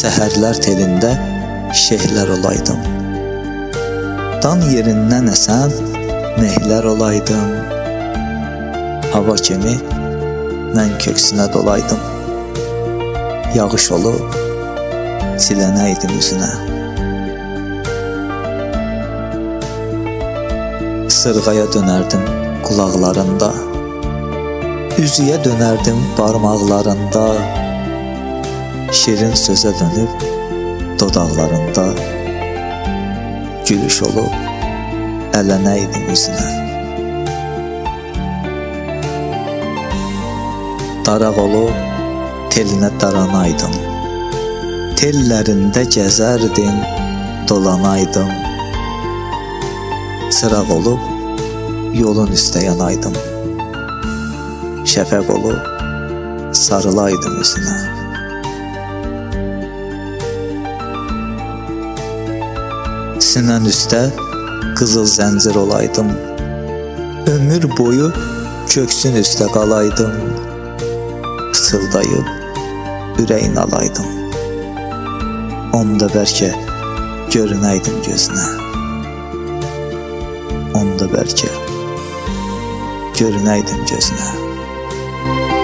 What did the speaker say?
Səhərlər telində şehlər olaydım. Dan yerindən əsən mehlər olaydım. Hava kimi mən köksünə dolaydım. Yağış olub silənəydim üzünə. Sırğaya dönərdim qulaqlarında. Üzüyə dönərdim barmaqlarında. Şirin sözə dönüb dodaqlarında. Gülüş olub ələnəydim üzünə. Daraq olub telinə daranaydım. Tellərində gəzərdim, dolanaydım. Çıraq olub yolun üstə yanaydım. Şəfəq olub sarılaydım üzünə. Sinən üstə qızıl zəncir olaydım. Ömür boyu köksün üstə qalaydım. Pıçıldayıb ürəyin alaydım. Onda bəlkə görünəydim gözünə. Onda bəlkə görünəydim gözünə.